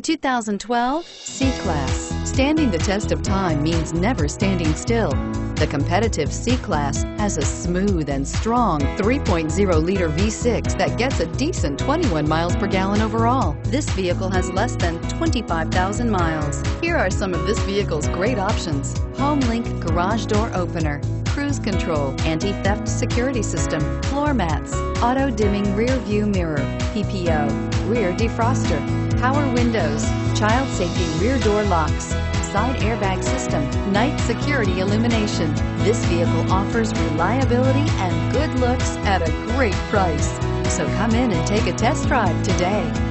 2012 C-Class. Standing the test of time means never standing still. The competitive C-Class has a smooth and strong 3.0-liter V6 that gets a decent 21 miles per gallon overall. This vehicle has less than 25,000 miles. Here are some of this vehicle's great options. Home Link garage door opener, cruise control, anti-theft security system, floor mats, auto dimming rear view mirror, PPO, rear defroster, power windows, child safety rear door locks, side airbag system, night security illumination. This vehicle offers reliability and good looks at a great price. So come in and take a test drive today.